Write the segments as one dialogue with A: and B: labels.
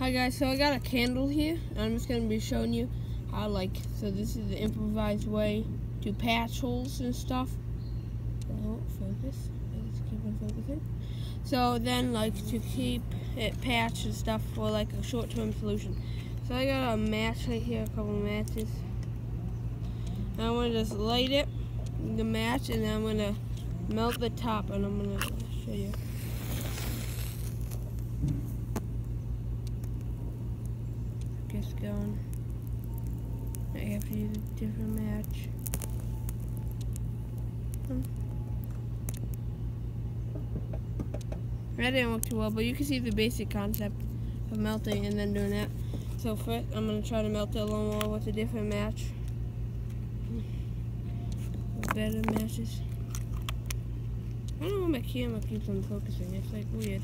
A: Hi guys, so I got a candle here. I'm just going to be showing you how like, so this is the improvised way to patch holes and stuff. Oh, focus. Let's keep on focusing. So then like to keep it patched and stuff for like a short-term solution. So I got a match right here, a couple matches. And I'm going to just light it, the match, and then I'm going to melt the top and I'm going to show you. I have to use a different match. Hmm. That didn't work too well, but you can see the basic concept of melting and then doing that. So first, I'm going to try to melt it a little more with a different match. Better matches. I don't know why my camera keeps on focusing. It's like weird.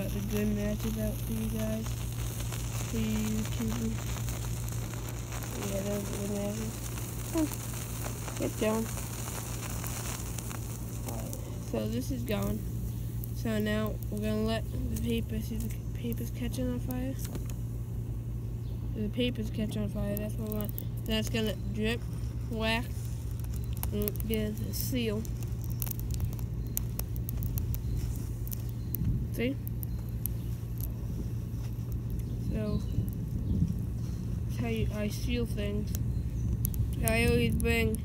A: Got the good matches out for you guys. For you YouTube. Yeah, those are good matches. Oh, get down. So this is going. So now we're gonna let the paper see the paper's catching on fire. The paper's catching on fire. That's what we want. That's gonna drip, wax, and get a seal. See? So how I seal things. I always bring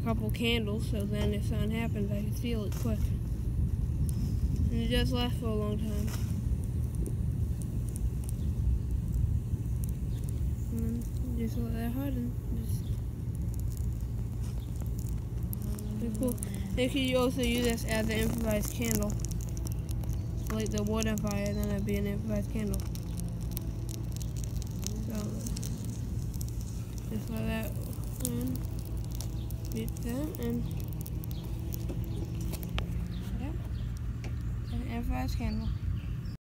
A: a couple candles so then if something happens I can seal it quick. And it does last for a long time. Then just let that harden. Just cool. They could also use this as an improvised candle. Light the wood on fire, then it'd be an improvised candle. So, just let that in. Beat that, and yeah, an improvised candle.